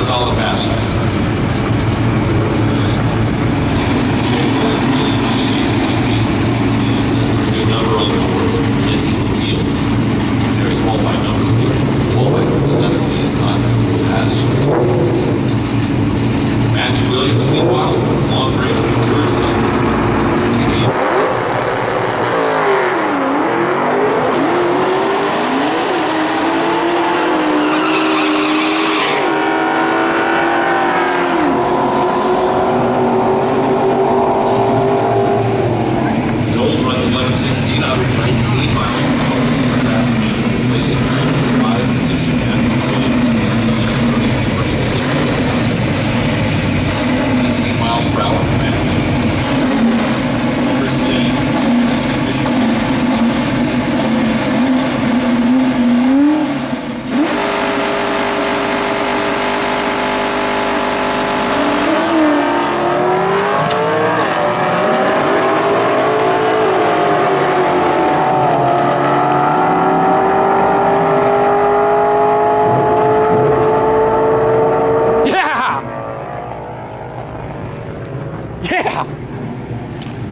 That's all the faster. number on the board. Is not Magic Williams, meanwhile, Yeah!